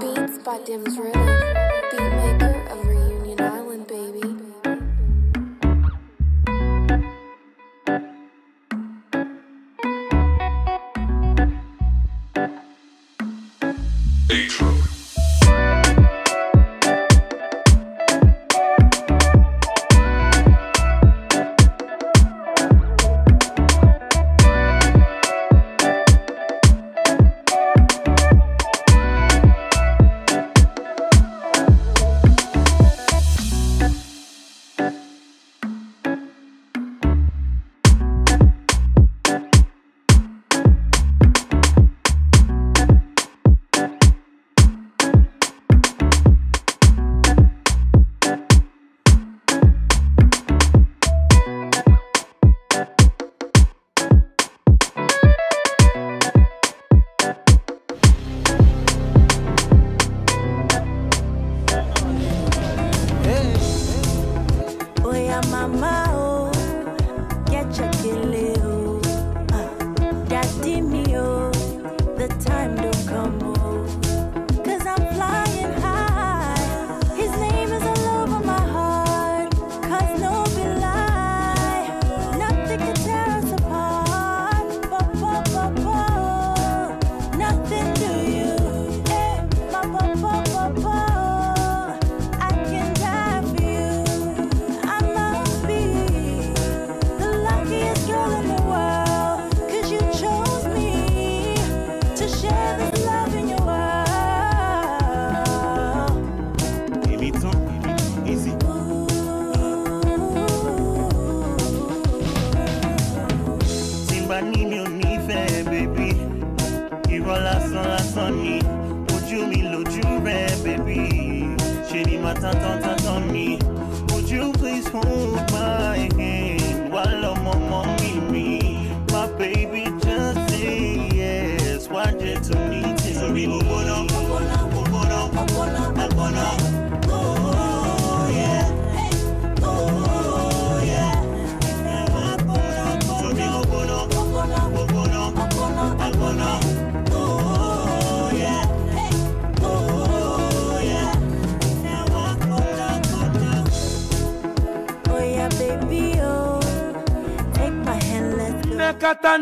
Beats by Dim's Rhythm. Beatmaker of Reunion Island, baby.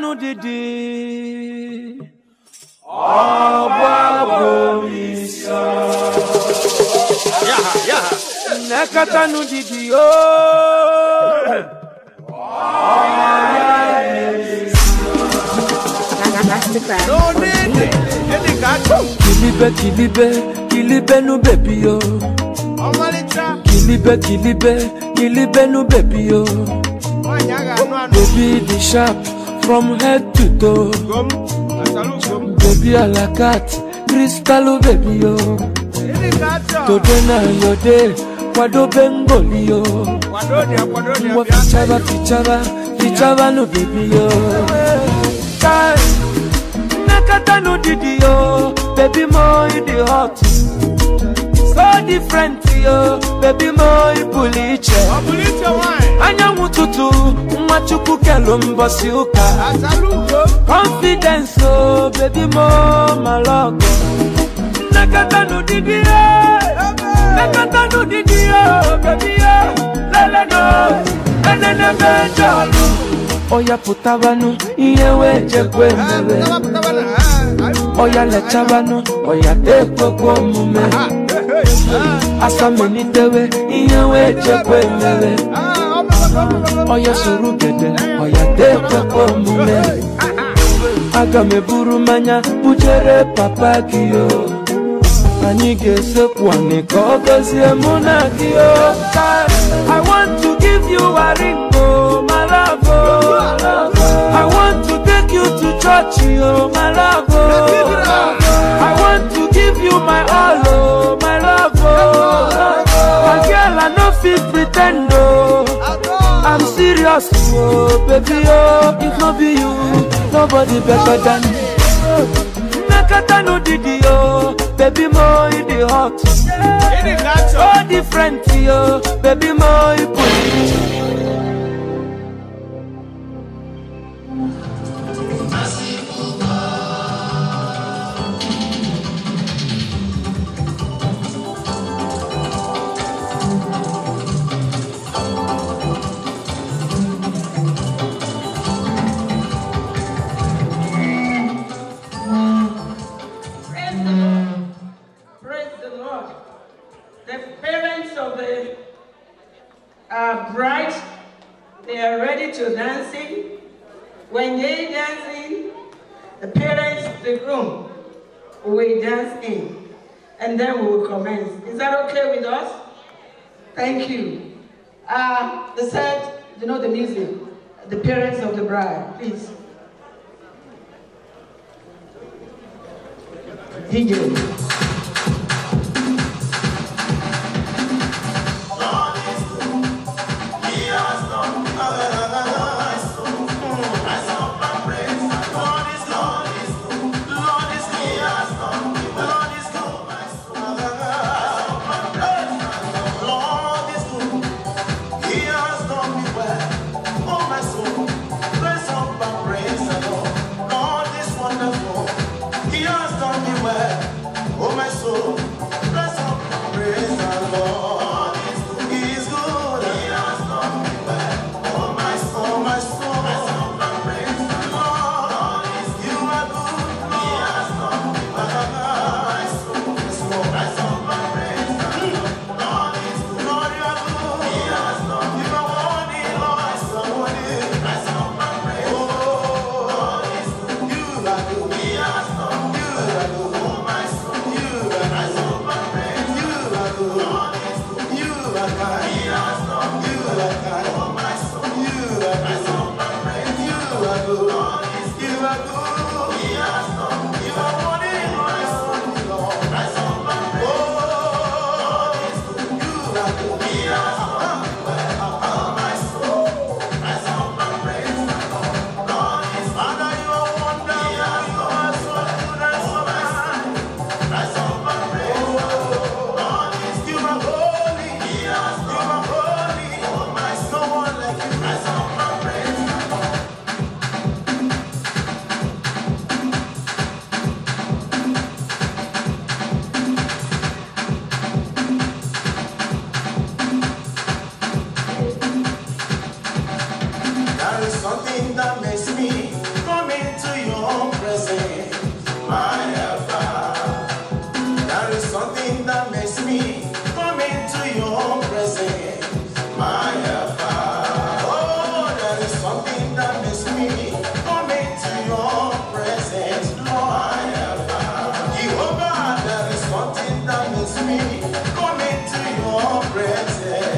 nínú dìde. ọba bomi sọ. yaha yaha. nẹ́kátà nínú dìde ooo. ọba yẹn sọ. lónìí ẹnì Kilibe, kilibe, kilibe kìlíbẹ́ kìlíbẹ́ nú Kilibe, kilibe, kilibe kìlíbẹ́ kìlíbẹ́ kìlíbẹ́ nú bẹ̀bí o. Baby, the sharp from head to toe. Baby alakat crystal baby yo. Today na your day. Kwadobe ngoli yo. Ngwa fichaba fichaba fichaba nu baby yo. Kai, nakata no didi yo. Baby mo you the hot so different yo baby mo you puliche anyanwụ ụtụtụ nwa chukwu kelu mbọsị ụka confidence o baby mo malọgọ nnekọta n'ụdịdị ya nnekọta n'ụdịdị ya baby ya leleno enenebe jọlụ ọya pụtabanụ ihe wee jekwe mere ọya lechabanụ ọya tekwekwe omume asamelitewe ihe wee jekwe mere ọya soro gede ọya tekwekwe omume aga m eburu mmanya bujere papa gị o anyị ga-esekwu anị ka ọ gọzie mụ na gị o I want to give you a ring you to church oh my love oh. I want to give you my all oh my love oh. My girl I no fit pretend oh. I'm serious oh baby oh. If no be you nobody better than me. Nakata no didi yo, baby mo you the hot. So different yo, baby mo you bright, they are ready to dancing. When they dancing, the parents, the groom, will dance in. And then we will commence. Is that okay with us? Thank you. Uh, the set, you know the music. The parents of the bride, please. DJ. Come into your presence.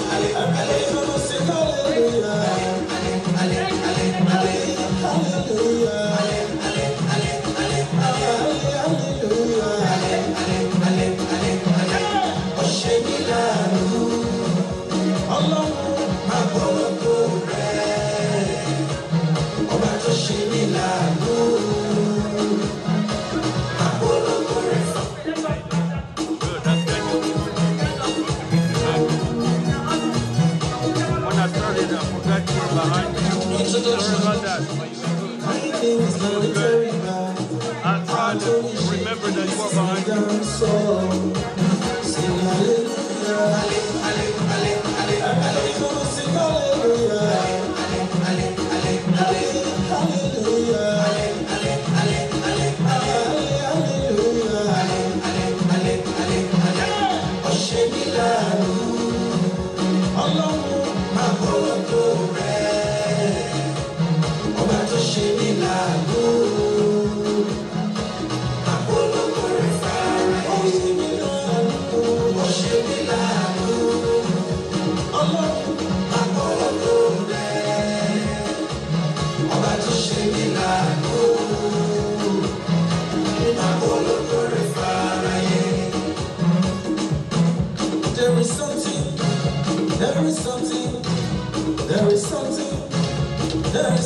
عليكم. عليكم you were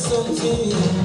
coraçãozinho.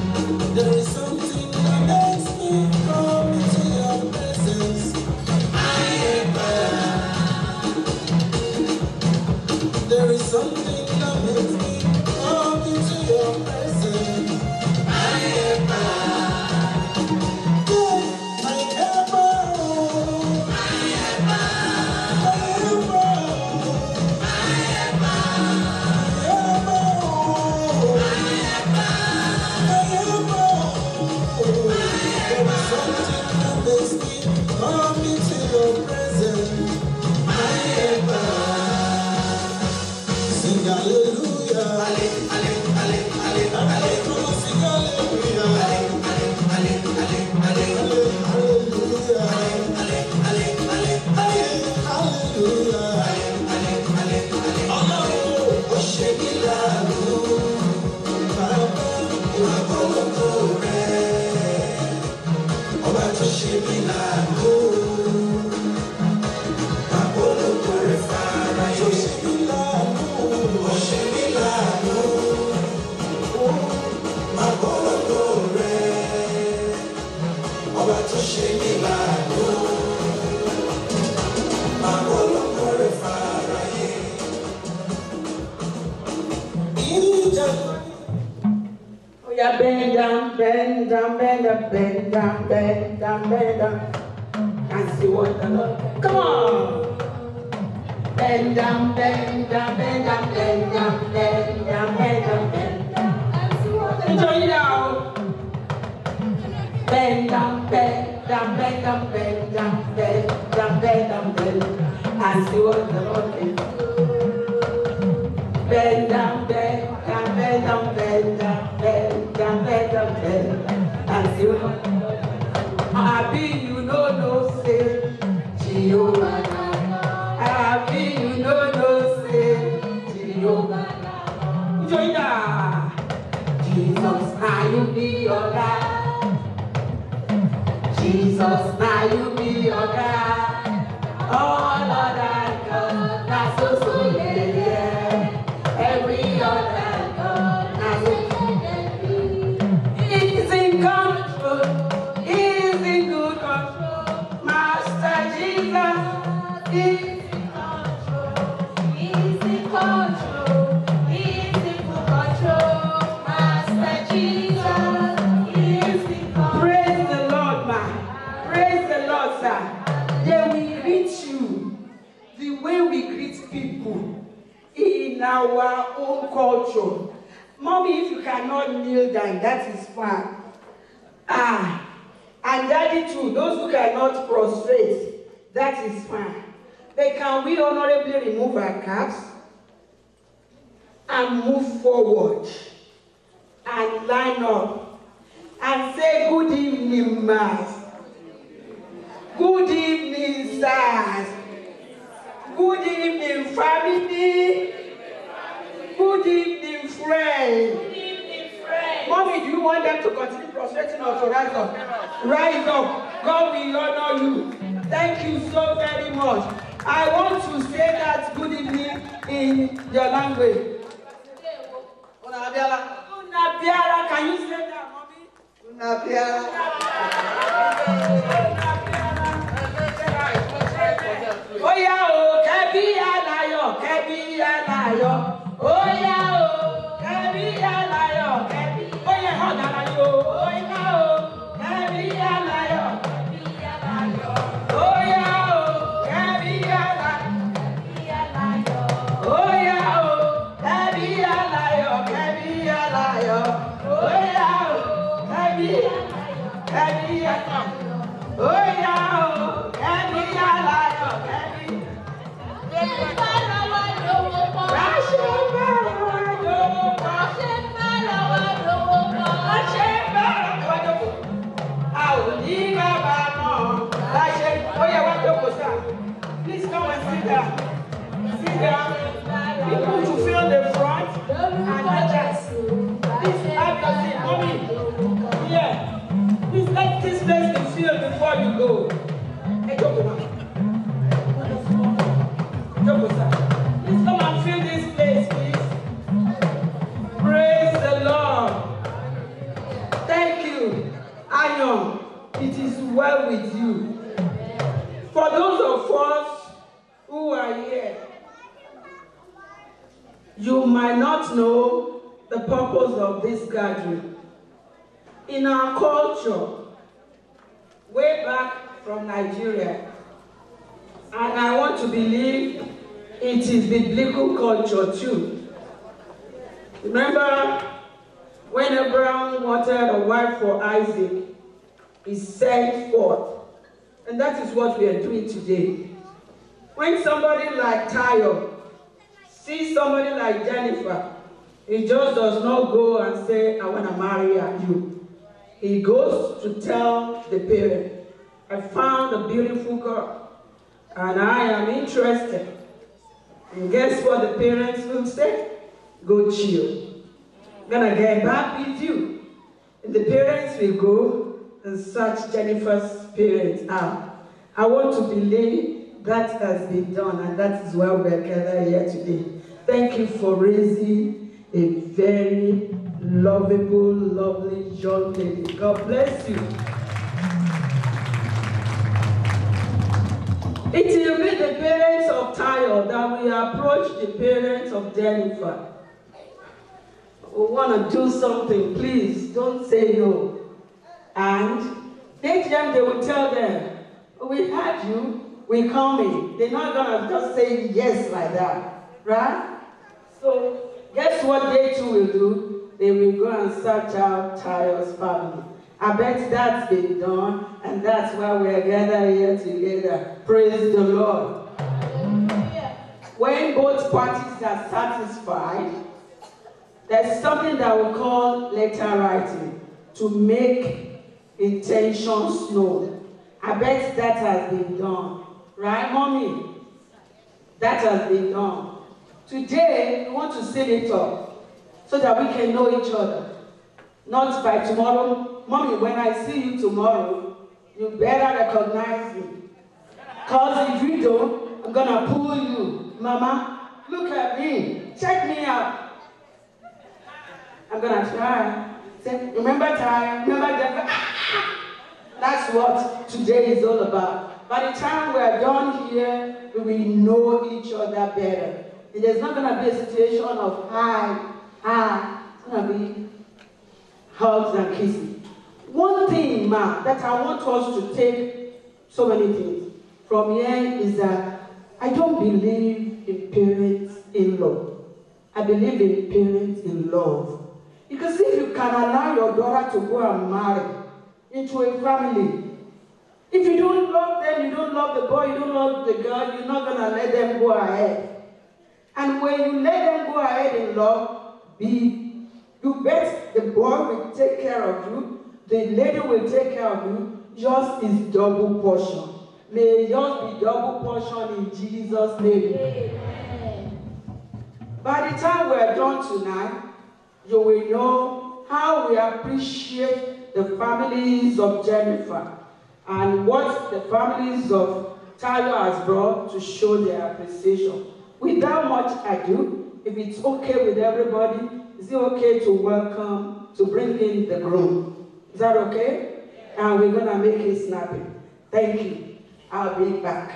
See what the Lord prostrate, that is fine. But can we honorably remove our caps and move forward and line up and say good evening, mass. Good evening, sirs. Good evening, family. Good evening, friends. Mommy, do you want them to continue prostrating or to rise up? Rise up. God will honor you. Thank you so very much. I want to say that good evening in your language. Unabiara. Unabiara. Can you say that, mommy? Unabiara. Oya Sit this gathering. In our culture, way back from Nigeria, and I want to believe it is biblical culture too. Remember when Abraham wanted a wife for Isaac, he sent forth. And that is what we are doing today. When somebody like Tayo sees somebody like Jennifer, he just does not go and say, I want to marry you. He goes to tell the parent, I found a beautiful girl and I am interested. And guess what the parents will say? Go chill. Gonna get back with you. And the parents will go and search Jennifer's parents out. I want to believe that has been done, and that is why we are gathered here today. Thank you for raising a very lovable, lovely young lady. God bless you. It will be the parents of Tayo that we approach the parents of Jennifer. We want to do something, please don't say no. And next time they will tell them, we had you, we coming. They're not gonna just say yes like that, right? So guess what they too will do? They will go and search out Tayo's family. I bet that's been done, and that's why we're gathered here together. Praise the Lord. When both parties are satisfied, there's something that we call letter writing to make intentions known. I bet that has been done. Right, mommy? That has been done. Today, we want to seal it up so that we can know each other. Not by tomorrow. Mommy, when I see you tomorrow, you better recognize me. Because if you don't, I'm going to pull you. Mama, look at me. Check me out. I'm gonna try. Say, remember time, remember that. That's what today is all about. By the time we're done here, we will know each other better. There's not gonna be a situation of hi, hi. It's gonna be hugs and kisses. One thing, ma, that I want us to take so many things. From here is that I don't believe in parents in law. I believe in parents in love. Because if you can allow your daughter to go and marry into a family, if you don't love them, you don't love the boy, you don't love the girl, you're not gonna let them go ahead. And when you let them go ahead in love, be you bet the boy will take care of you, the lady will take care of you, yours is double portion. May yours be double portion in Jesus' name. By the time we're done tonight, you will know how we appreciate the families of Jennifer and what the families of Tayo has brought to show their appreciation. Without much ado, if it's okay with everybody, is it okay to welcome, to bring in the groom? Is that okay? And we're gonna make it snappy. Thank you. I'll be back.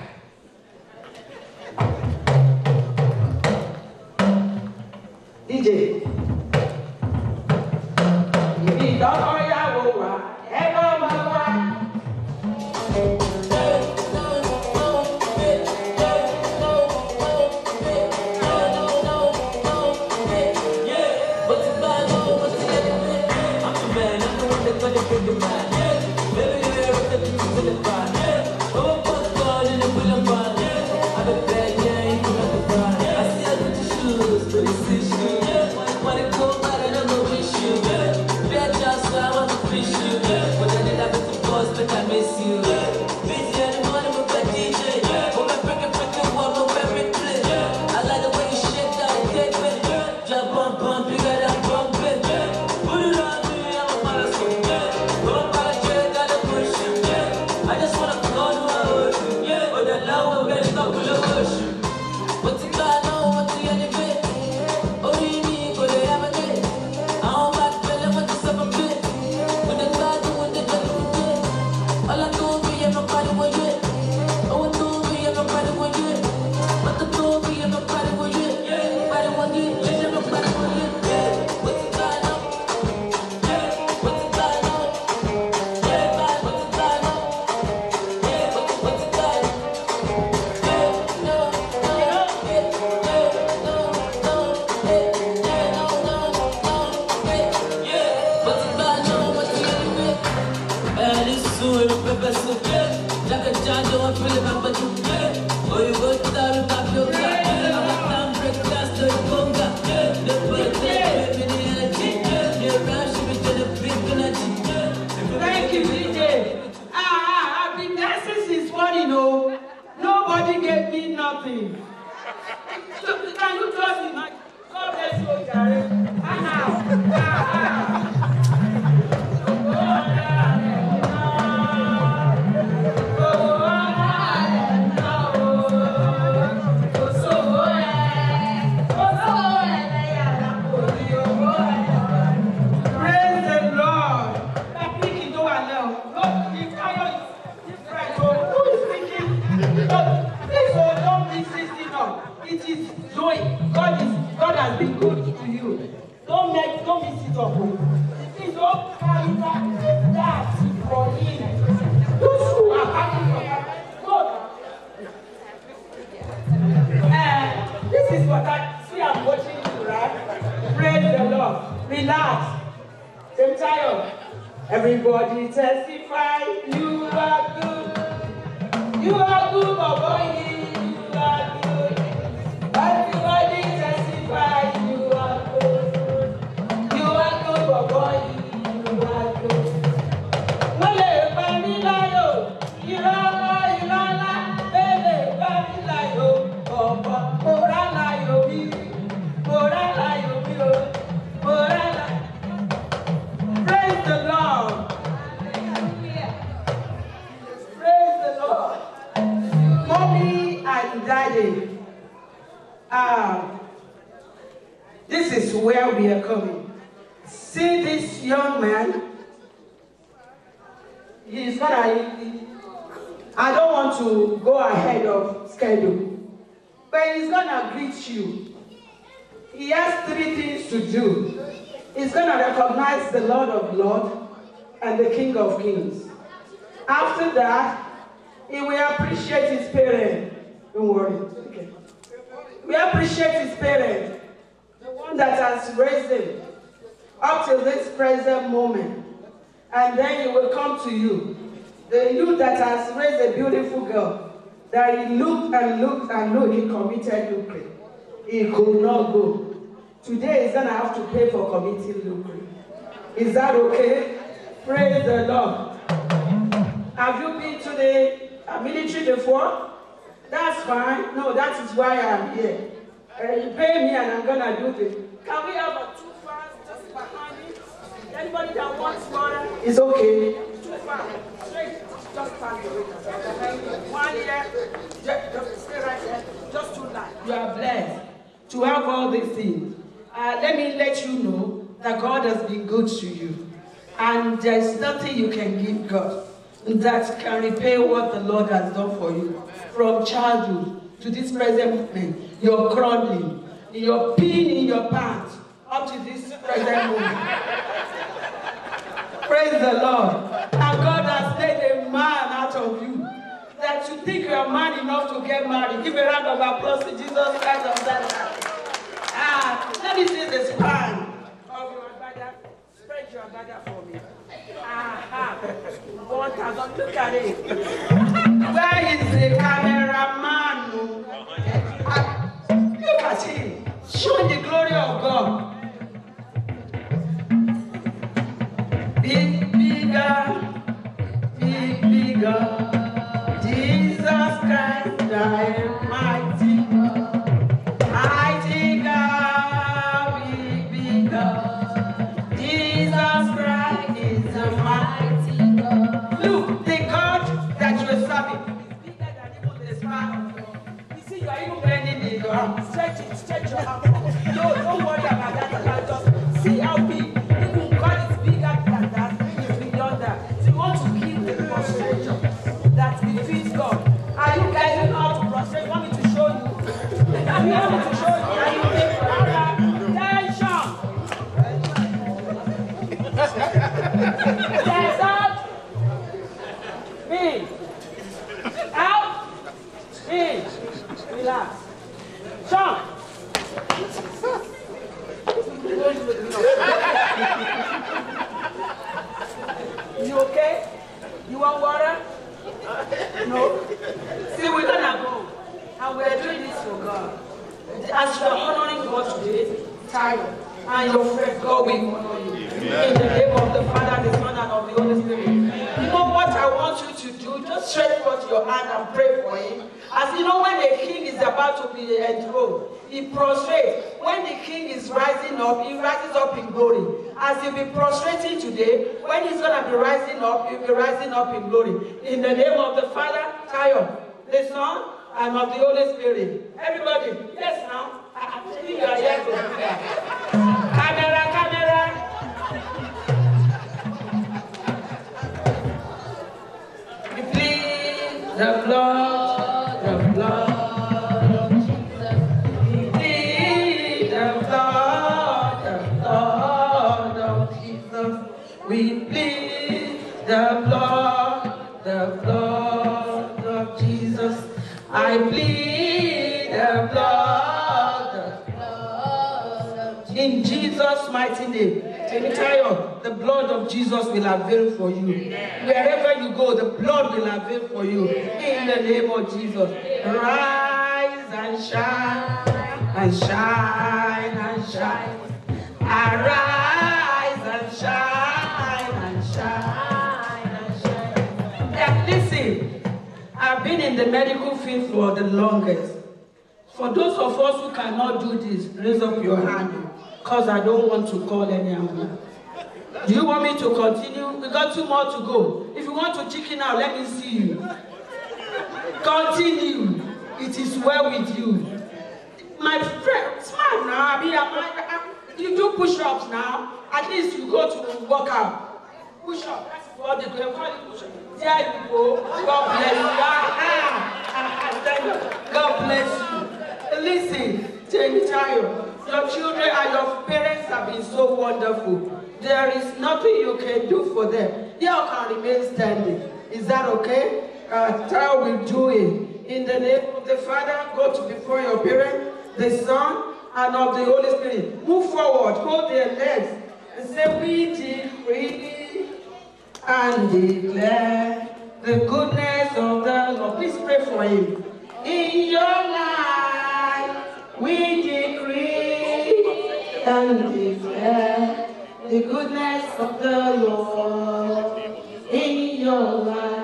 DJ. Ibi ìdánwò yàwó has been good to you. Don't make don't mix it up. Please don't carry that that for him. Those who are that. God. Uh, this is what I see I'm watching you, right? Praise the Lord. Relax. Same time. Everybody testify, you are good. You are good, my where we are coming. See this young man. He's gonna. I don't want to go ahead of schedule, but he's gonna greet you. He has three things to do. He's to recognize the Lord of Lords and the King of Kings. After that, He will appreciate his parents. Don't worry. Okay. We appreciate his parents, that has raised him up to this present moment. And then he will come to you. The you that has raised a beautiful girl, that he looked and looked and looked, he committed lucre. He could not go. Today he's gonna have to pay for committing lucre. Is that okay? Praise the Lord. Have you been to the military before? That's fine. No, that is why I'm here. Uh, you pay me and I'm gonna do this. Can we have a two fast just behind me? Anybody that wants water? It's okay. Two fast. Straight. Just pass the. One here. Just, just stay right there. Just two lines. You are blessed to have all these things. Uh, let me let you know that God has been good to you. And there's nothing you can give God that can repay what the Lord has done for you. From childhood to this present moment, you're crawling, you're peeing in your pants up to this present moment. Praise the Lord. And God has made a man out of you. That you think you're man enough to get married. Give a round of applause to Jesus Christ of Nazareth. Ah, let me see the span of your agbada. Spread your agbada for me. Aha. One thousand. Look at it. Where is the cameraman? Look at him. Showing the glory of God. Big, bigger, big, bigger. Jesus Christ, I am mighty. Be rising up, he'll be rising up in glory. In the name of the Father, Tayo, the Son, and of the Holy Spirit. Everybody, yes now. Camera, camera. Plead the blood, mighty name. Temitayo, the blood of Jesus will avail for you. Wherever you go, the blood will avail for you. In the name of Jesus. Rise and shine, and shine, and shine. Arise and shine, and shine, and shine. Yeah, listen, I've been in the medical field for the longest. For those of us who cannot do this, raise up your hand. Because I don't want to call any ambulance. Do you want me to continue? We got two more to go. If you want to chicken out, let me see you. Continue. It is well with you. My friend, smile now. I mean, I'm, I'm, you do push-ups now. At least you go to work out. Push-up. That's what they. Call it push-up. There you go. God bless you. Ah, ah, ah, you. God bless you. Listen, Jamie Tayo, your children and your parents have been so wonderful. There is nothing you can do for them. You can remain standing. Is that okay? uh, Tayo will do it. In the name of the Father, go to before your parents, the Son, and of the Holy Spirit. Move forward, hold their legs, and say, We decree and declare the goodness of the Lord. Please pray for him. In your life, and declare the goodness of the Lord. In your life,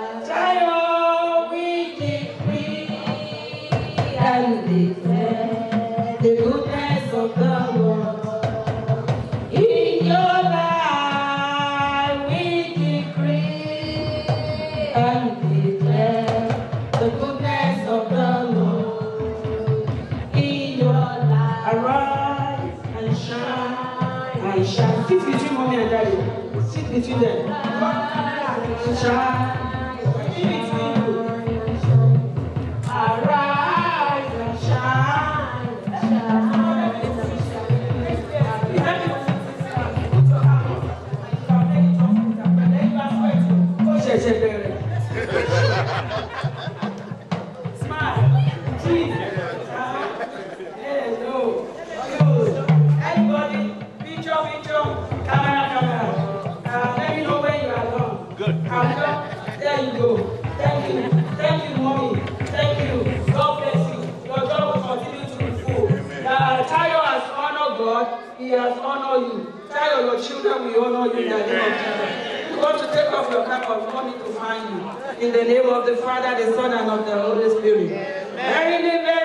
shine. Off your cap of money to find you. In the name of the Father, the Son, and of the Holy Spirit. Verily, verily,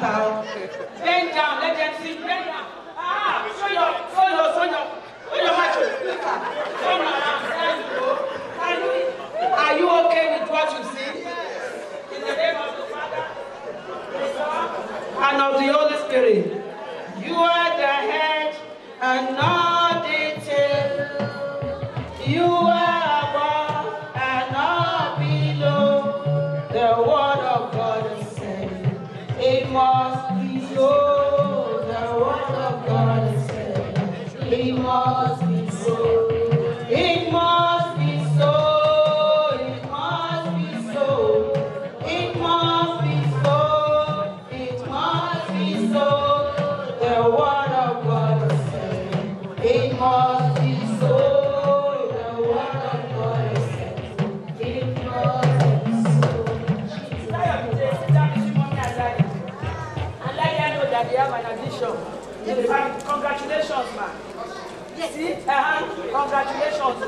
cantado. It must be so. The word of God is saying, it must be so. And let them know that they have an addition. family. Congratulations, man. See, uh-huh. congratulations.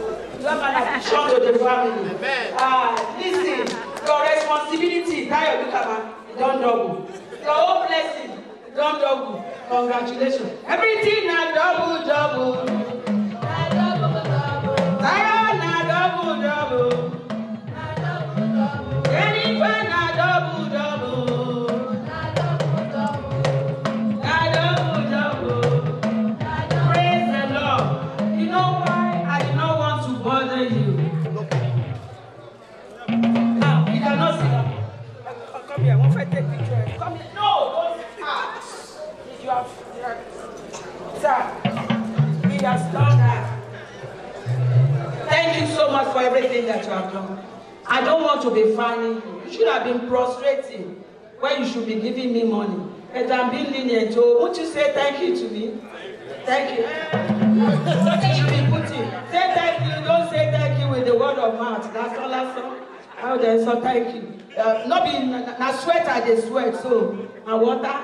You have an addition to the family. Uh, listen, your responsibility, at man, don't double. Your own blessing, don't double. Congratulations. Everything na double, double. Everything that you have done. I don't want to be fanning you. You should have been prostrating when you should be giving me money. And I'm being lenient. So won't you say thank you to me? Thank you. What you should be putting? Say thank you. Don't say thank you with the word of mouth. That's all I saw. How then so thank you. Uh, not be na, sweat I dey sweat so na water.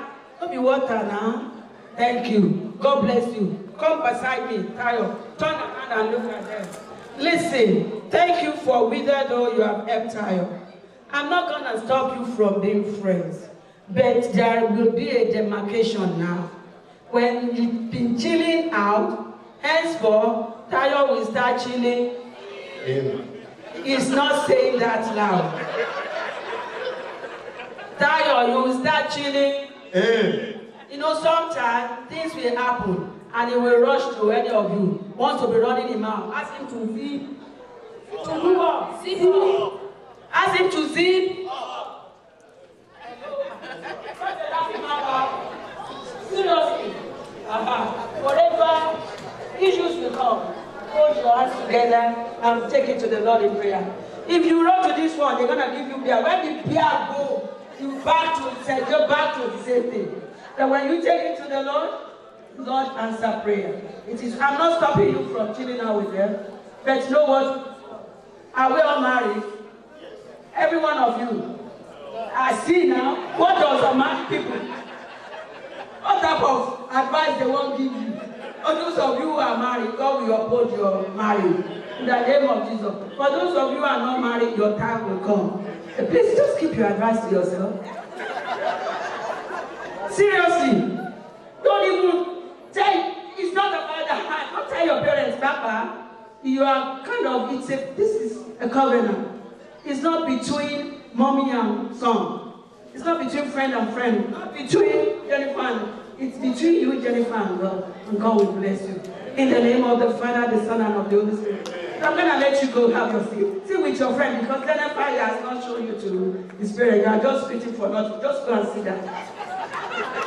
No be water now. Thank you. God bless you. Come beside me, Tayo. Turn around and look at them. Listen, thank you for whither though you have helped. I'm not gonna stop you from being friends, but there will be a demarcation now. When you've been chilling out, henceforth, Tayo will start chilling. He's not saying that loud. Tayo, you will start chilling. You know, sometimes things will happen and he will rush to any of you. Wants to be running him out. Ask him to zip. To move up. Zip up. Ask him to zip. Seriously. Uh-huh. Whatever issues will come, hold your hands together and take it to the Lord in prayer. If you run to this one, they're gonna give you beer. When the beer go, you back to go back to the same thing. That when you take it to the Lord, Lord answer prayer. It is I'm not stopping you from chilling out with them. But you know what? Are we all married? Every one of you. I see now. What does a man people? What type of advice they won't give you? For those of you who are married, God will uphold your marriage. In the name of Jesus. For those of you who are not married, your time will come. Please just keep your advice to yourself. Seriously. Don't even tell it's not about the heart. Don't tell your parents, Papa. You are kind of it's a this is a covenant. It's not between mommy and son. It's not between friend and friend. Not between Jennifer and it's between you, Jennifer, and God. And God will bless you. In the name of the Father, the Son, and of the Holy Spirit. So I'm gonna let you go have your seat. Sit with your friend because Jennifer has not shown you to the spirit. You are just waiting for nothing. Just go and sit down.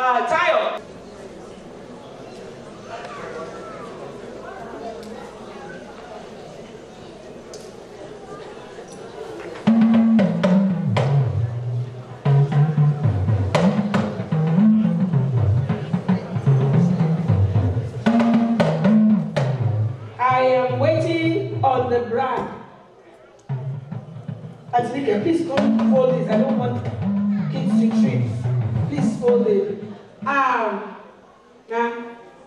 Uh. I am waiting on the bride. Angelika, please come fold this. I don't want kids to trip. Please fold it. Um,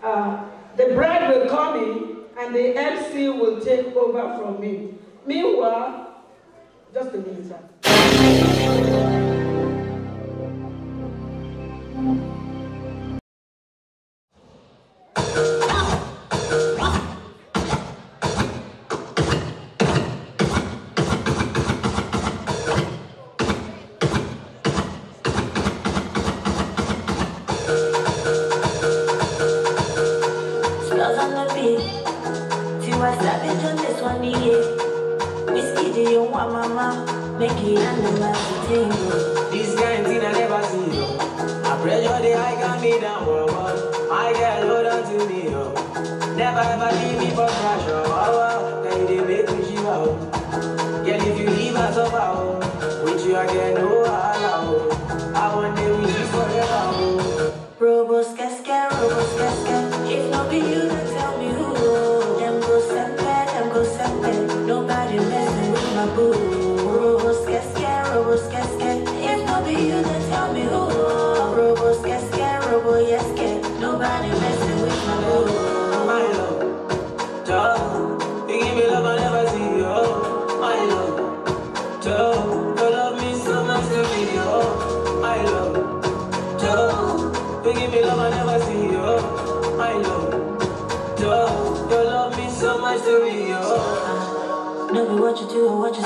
uh, the bride will come in and the MC will take over from me. Meanwhile, just a minute, sir. This kind thing I never see, yo. I pressure the high got me down. My girl, hold on to me, yo. Never ever leave me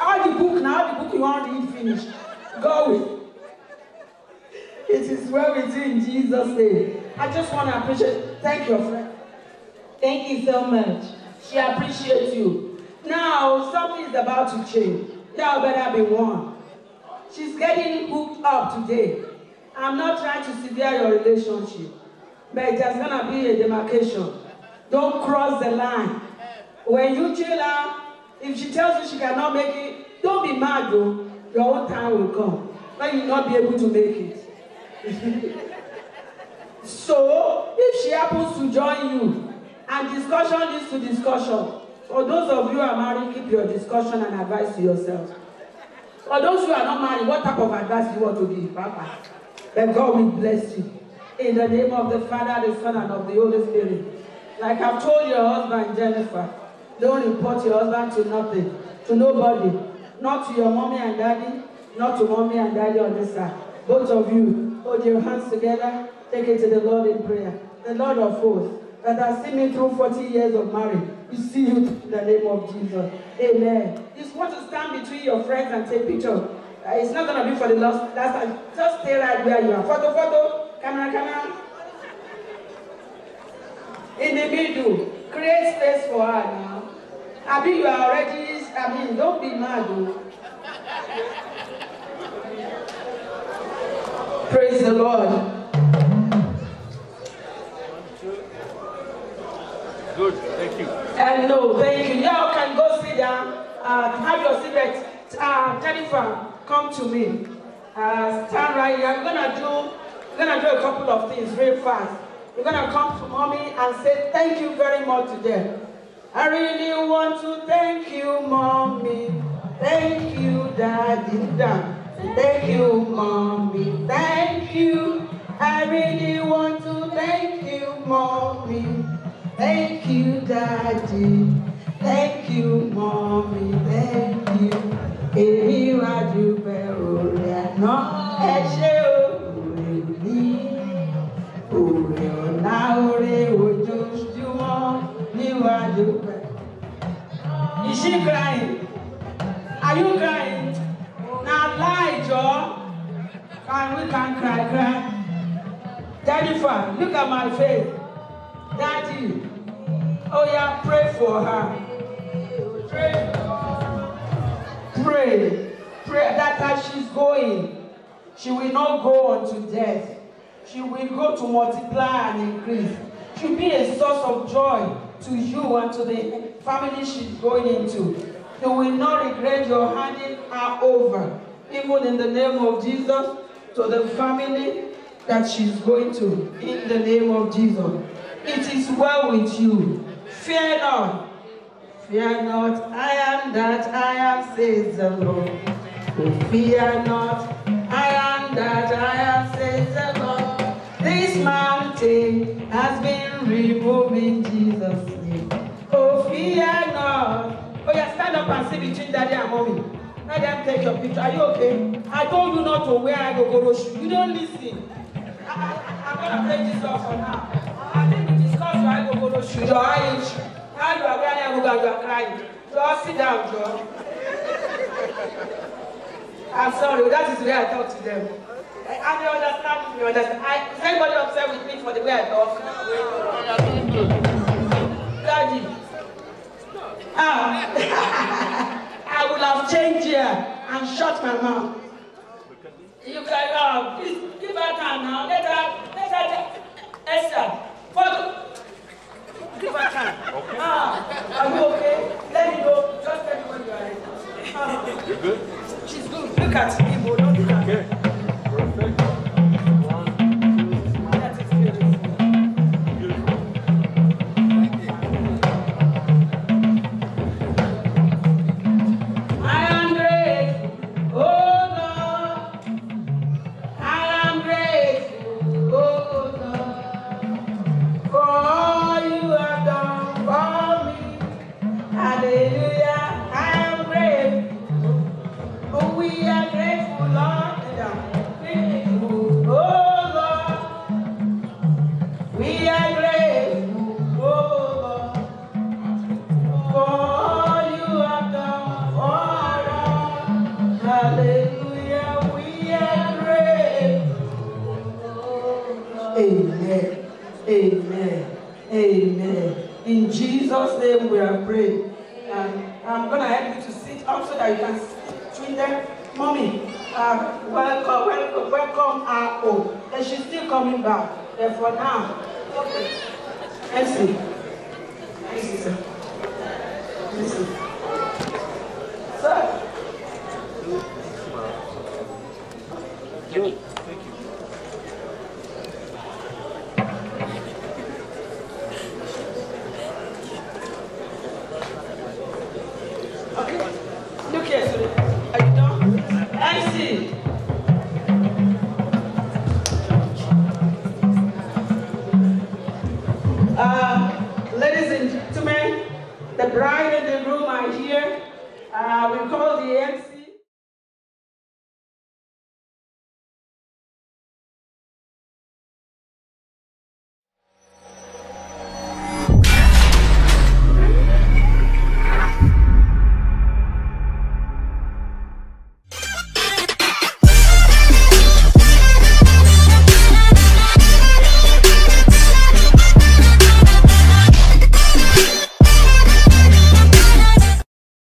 All the book now, all the book you want read finish. Go with. It It is well with you in Jesus' name. I just want to appreciate. Thank you, friend. Thank you so much. She appreciates you. Now something is about to change. Y'all better be warned. She's getting hooked up today. I'm not trying to sever your relationship, but there's gonna be a demarcation. Don't cross the line. When you chill out, if she tells you she cannot make it, don't be mad though. Your own time will come when you not be able to make it. so if she happens to join you and discussion leads to discussion, for those of you who are married, keep your discussion and advice to yourself. For those who are not married, what type of advice do you want to give? Papa? That God will bless you. In the name of the Father, the Son, and of the Holy Spirit. Like I've told your husband, Jennifer, don't report your husband to nothing, to nobody. Not to your mommy and daddy, not to mommy and daddy on this side. Both of you, hold your hands together, take it to the Lord in prayer. The Lord of hosts, that has seen me through 40 years of marriage, we see you in the name of Jesus. Amen. You just want to stand between your friends and take picture. Uh, it's not going to be for the last, last time. Just stay right where you are. Photo, photo, camera, camera. In the middle, create space for her. Abi, you are already, I mean, don't be mad though. Praise the Lord. Good, thank you. And no, thank you. Y'all can go sit down. Uh, have your seatbelt. Uh, Jennifer, come to me. Uh, stand right here. I'm gonna do. We're gonna do a couple of things very fast. You're gonna come to mommy and say thank you very much to them. I really want to thank you, mommy. Thank you, daddy. Thank you, mommy. Thank you. I really want to thank you, mommy. Thank you, daddy. Thank you, mommy. Thank you. Èmi wá dúpẹ́ oore àná. Ẹ she crying? Are you crying? Na lie, Joe. Can we can cry, cry? Jennifer, look at my face. Daddy, oh yeah, pray for her. Pray. Pray. Pray that as she's going, she will not go on to death. She will go to multiply and increase. She'll be a source of joy to you and to the family she's going into. You will not regret your handing her over, even in the name of Jesus, to the family that she's going to, in the name of Jesus. It is well with you. Fear not. Fear not, I am that I am, says the Lord. Fear not, I am that I am, says the Lord. This mountain has been removed in Jesus' fear not. Oh, yeah, stand up and sit between daddy and mommy. Let them take your picture. Are you okay? I told you not to wear agogoro shoe. You don't listen. I, I, I'm gonna take this off for now. I think we discussed your agogoro shoe, your eye issue. Now you are wearing agogo you are crying. Just sit down, Joe. I'm sorry, that is the way I talk to them. And they understand me, understand. I, is anybody upset with me for the way I talk? Daddy. Ah, I would have changed here and shut my mouth. You can, uh, please give her time now. Let her, let her, Esther, photo. Give her time. Okay. Ah, are you okay? Let me go. Just tell me when you are ready. Ah, You good? she's good. Look at him, oh, don't look at Okay. me. Perfect. Amen. Amen. Amen. In Jesus' name we are praying. And I'm going to help you to sit up so that you can sit between them. Mommy, uh, welcome, welcome, welcome. And she's still coming back. Therefore, now, okay. Let's see.